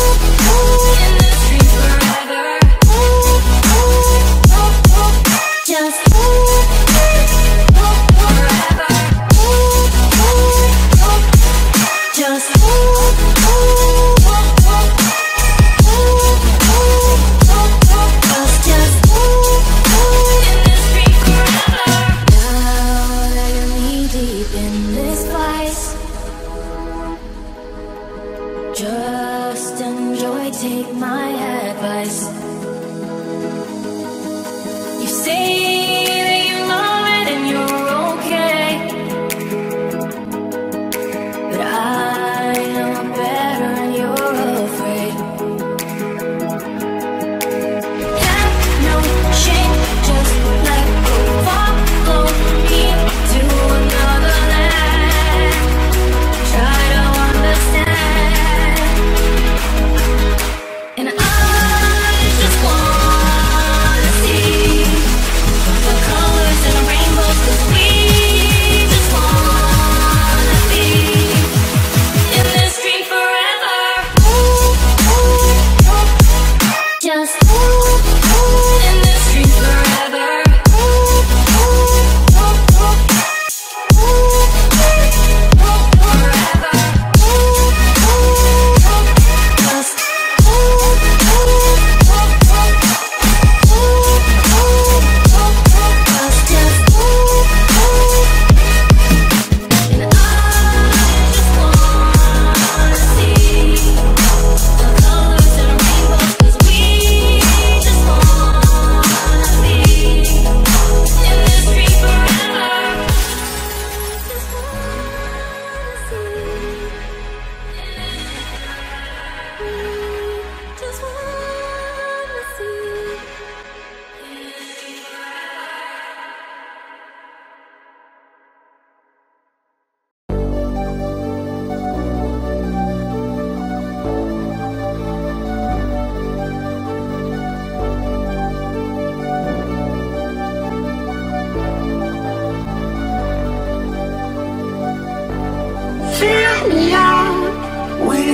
Oh.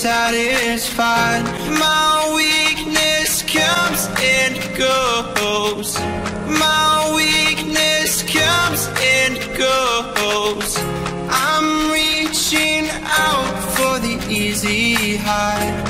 satisfied. My weakness comes and goes. My weakness comes and goes. I'm reaching out for the easy high.